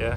Yeah.